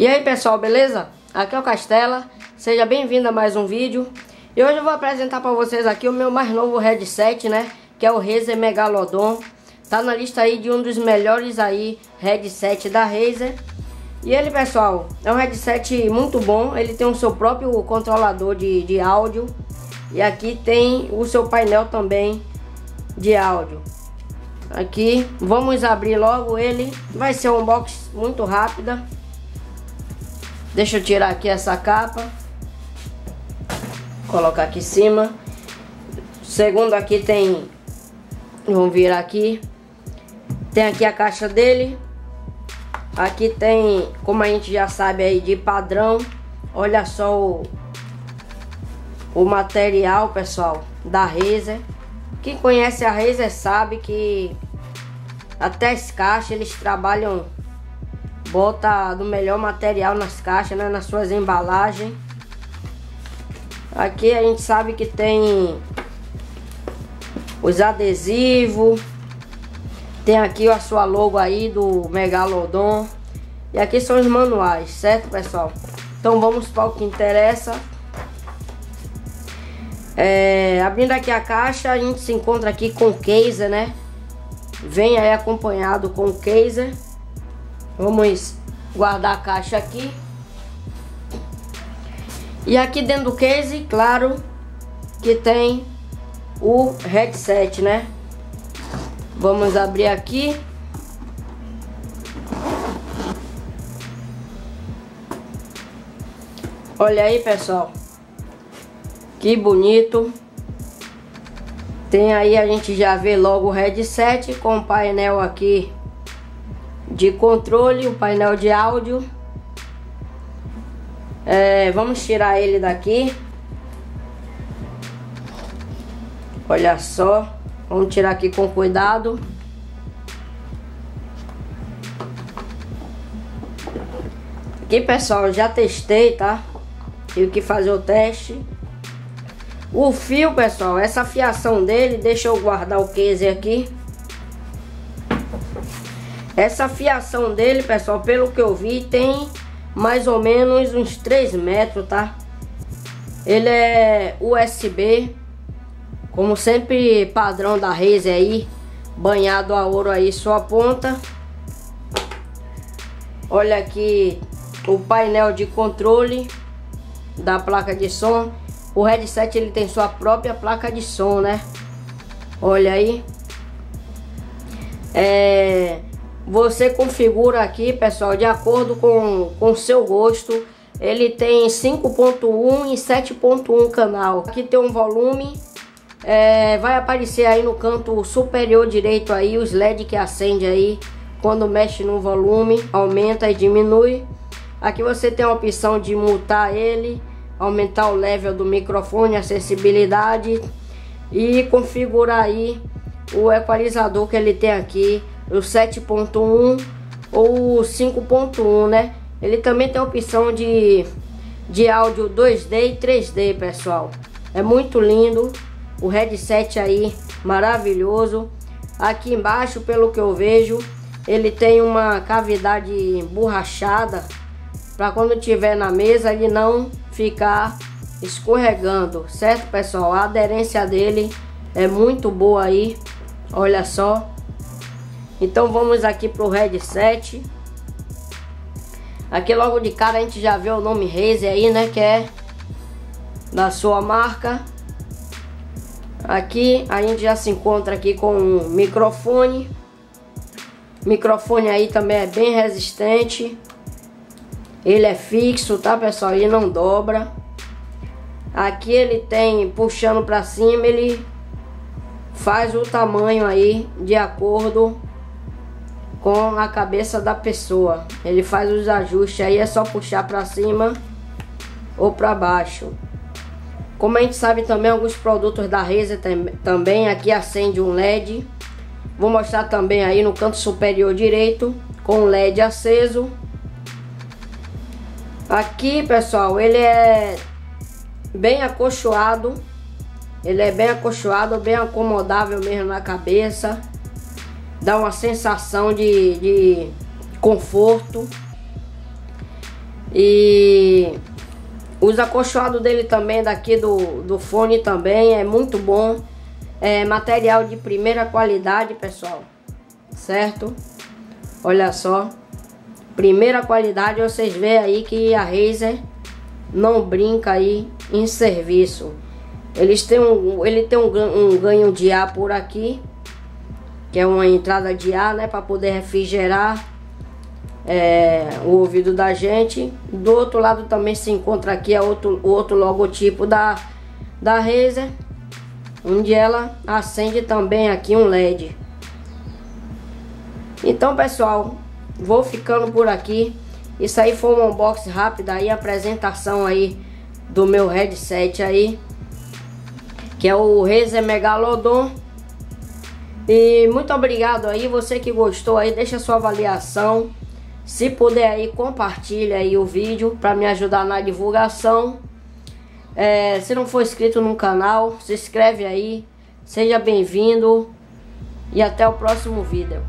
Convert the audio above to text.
E aí pessoal, beleza? Aqui é o Castela, seja bem-vindo a mais um vídeo. E hoje eu vou apresentar para vocês aqui o meu mais novo headset, né? Que é o Razer Megalodon. Tá na lista aí de um dos melhores aí headset da Razer. E ele pessoal, é um headset muito bom. Ele tem o seu próprio controlador de, de áudio. E aqui tem o seu painel também de áudio. Aqui, vamos abrir logo ele. Vai ser um unboxing muito rápida Deixa eu tirar aqui essa capa. Colocar aqui em cima. Segundo aqui tem... Vamos virar aqui. Tem aqui a caixa dele. Aqui tem, como a gente já sabe aí, de padrão. Olha só o, o material, pessoal, da Razer. Quem conhece a Razer sabe que até as caixas eles trabalham bota do melhor material nas caixas, né, nas suas embalagens. Aqui a gente sabe que tem os adesivos. Tem aqui a sua logo aí do Megalodon. E aqui são os manuais, certo, pessoal? Então vamos para o que interessa. É, abrindo aqui a caixa, a gente se encontra aqui com o case, né? Vem aí acompanhado com o case. Vamos guardar a caixa aqui. E aqui dentro do case, claro, que tem o headset, né? Vamos abrir aqui. Olha aí, pessoal. Que bonito. Tem aí, a gente já vê logo o headset com o painel aqui de controle, o painel de áudio. É, vamos tirar ele daqui. Olha só, vamos tirar aqui com cuidado. Aqui pessoal, já testei, tá? Tive que fazer o teste. O fio, pessoal, essa fiação dele, deixa eu guardar o case aqui. Essa fiação dele, pessoal, pelo que eu vi, tem mais ou menos uns 3 metros, tá? Ele é USB, como sempre padrão da Razer aí, banhado a ouro aí sua ponta. Olha aqui o painel de controle da placa de som. O headset ele tem sua própria placa de som, né? Olha aí. É você configura aqui, pessoal, de acordo com o seu gosto. Ele tem 5.1 e 7.1 canal. Aqui tem um volume. É, vai aparecer aí no canto superior direito aí os LED que acende aí quando mexe no volume, aumenta e diminui. Aqui você tem a opção de mutar ele, aumentar o level do microfone, a sensibilidade e configurar aí o equalizador que ele tem aqui o 7.1 ou o 5.1, né? Ele também tem a opção de, de áudio 2D e 3D, pessoal. É muito lindo. O headset aí, maravilhoso. Aqui embaixo, pelo que eu vejo, ele tem uma cavidade borrachada para quando tiver na mesa ele não ficar escorregando, certo, pessoal? A aderência dele é muito boa aí. Olha só. Então vamos aqui para o headset. Aqui logo de cara a gente já vê o nome Razer aí, né? Que é da sua marca. Aqui a gente já se encontra aqui com um microfone. Microfone aí também é bem resistente. Ele é fixo, tá pessoal? Ele não dobra. Aqui ele tem puxando para cima, ele faz o tamanho aí de acordo com a cabeça da pessoa. Ele faz os ajustes aí, é só puxar para cima ou para baixo. Como a gente sabe também, alguns produtos da Razer também aqui acende um LED. Vou mostrar também aí no canto superior direito com o LED aceso. Aqui, pessoal, ele é bem acolchoado. Ele é bem acolchoado, bem acomodável mesmo na cabeça dá uma sensação de, de conforto. E os acolchoados dele também, daqui do, do fone também, é muito bom. É material de primeira qualidade, pessoal. Certo? Olha só. Primeira qualidade, vocês veem aí que a Razer não brinca aí em serviço. Eles têm um, ele tem um, um ganho de ar por aqui, que é uma entrada de ar, né, para poder refrigerar é, o ouvido da gente. Do outro lado também se encontra aqui a outro, o outro logotipo da, da Razer, onde ela acende também aqui um LED. Então, pessoal, vou ficando por aqui. Isso aí foi um unboxing rápido aí, apresentação aí do meu headset aí, que é o Razer Megalodon. E muito obrigado aí, você que gostou aí, deixa sua avaliação. Se puder aí, compartilha aí o vídeo para me ajudar na divulgação. É, se não for inscrito no canal, se inscreve aí. Seja bem-vindo e até o próximo vídeo.